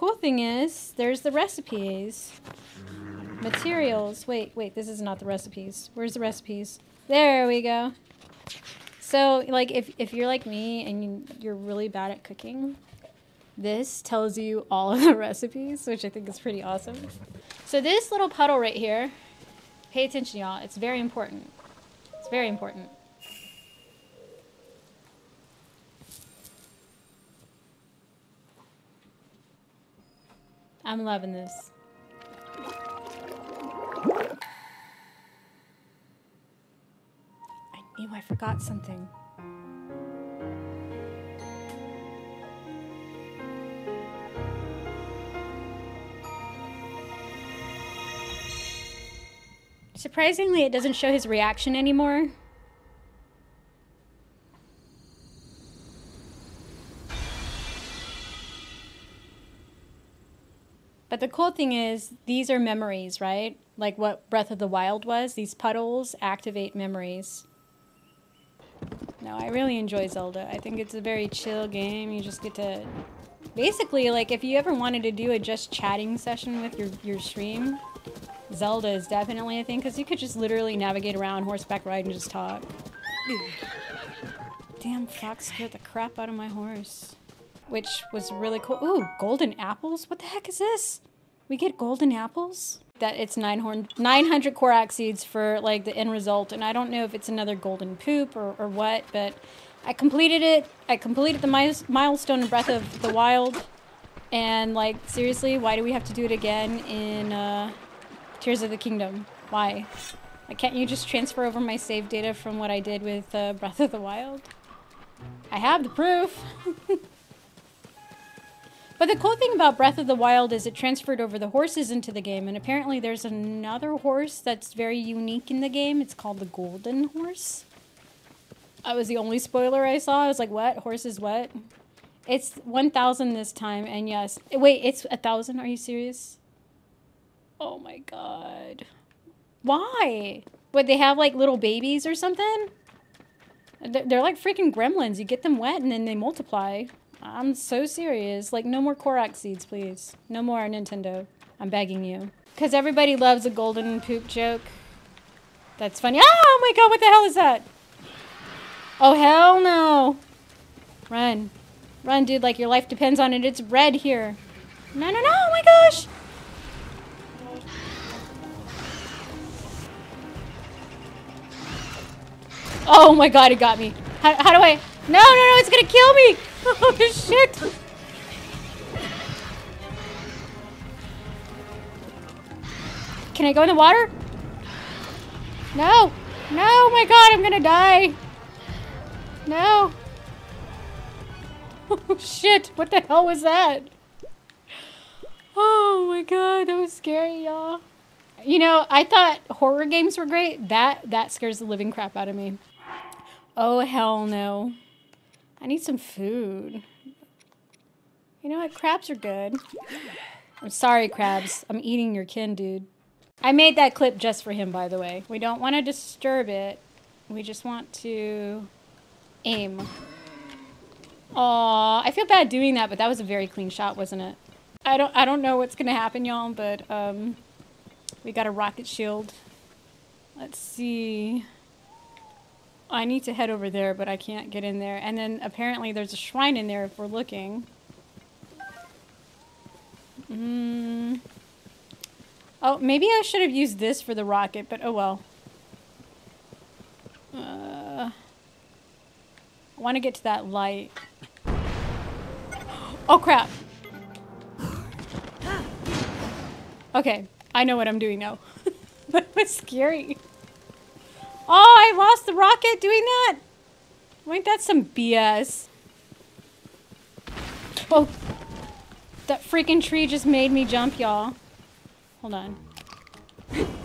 cool thing is, there's the recipes. Materials. Wait, wait, this is not the recipes. Where's the recipes? There we go. So, like, if, if you're like me and you, you're really bad at cooking, this tells you all of the recipes, which I think is pretty awesome. So this little puddle right here, pay attention, y'all. It's very important. It's very important. I'm loving this. I knew I forgot something. Surprisingly, it doesn't show his reaction anymore. But the cool thing is, these are memories, right? Like what Breath of the Wild was. These puddles activate memories. No, I really enjoy Zelda. I think it's a very chill game. You just get to... Basically, like, if you ever wanted to do a just chatting session with your, your stream, Zelda is definitely a thing, because you could just literally navigate around, horseback ride, and just talk. Damn, fox scared the crap out of my horse which was really cool. Ooh, golden apples? What the heck is this? We get golden apples? That it's nine horn, 900 Korok seeds for like the end result, and I don't know if it's another golden poop or, or what, but I completed it. I completed the milestone in Breath of the Wild, and like seriously, why do we have to do it again in uh, Tears of the Kingdom? Why? Like, can't you just transfer over my save data from what I did with uh, Breath of the Wild? I have the proof. But the cool thing about Breath of the Wild is it transferred over the horses into the game, and apparently there's another horse that's very unique in the game. It's called the Golden Horse. That was the only spoiler I saw. I was like, what? Horse is what? It's 1,000 this time, and yes. Wait, it's a 1,000? Are you serious? Oh my god. Why? Would they have like little babies or something? They're like freaking gremlins. You get them wet and then they multiply. I'm so serious. Like, no more Korok seeds, please. No more Nintendo. I'm begging you. Because everybody loves a golden poop joke. That's funny. Oh my god, what the hell is that? Oh, hell no. Run. Run, dude, like your life depends on it. It's red here. No, no, no, oh my gosh. Oh my god, it got me. How, how do I... No, no, no, it's gonna kill me! Oh, shit! Can I go in the water? No! No, oh my god, I'm gonna die! No! Oh shit, what the hell was that? Oh my god, that was scary, y'all. You know, I thought horror games were great. That that scares the living crap out of me. Oh hell no. I need some food. You know what? Crabs are good. I'm sorry, crabs. I'm eating your kin, dude. I made that clip just for him, by the way. We don't want to disturb it. We just want to aim. Aw, I feel bad doing that, but that was a very clean shot, wasn't it? I don't I don't know what's gonna happen, y'all, but um we got a rocket shield. Let's see. I need to head over there, but I can't get in there. And then apparently there's a shrine in there if we're looking. Mm. Oh, maybe I should have used this for the rocket, but oh well. Uh, I want to get to that light. Oh crap! Okay, I know what I'm doing now. that was scary. Oh, I lost the rocket doing that? Ain't that some BS? Oh, that freaking tree just made me jump, y'all. Hold on.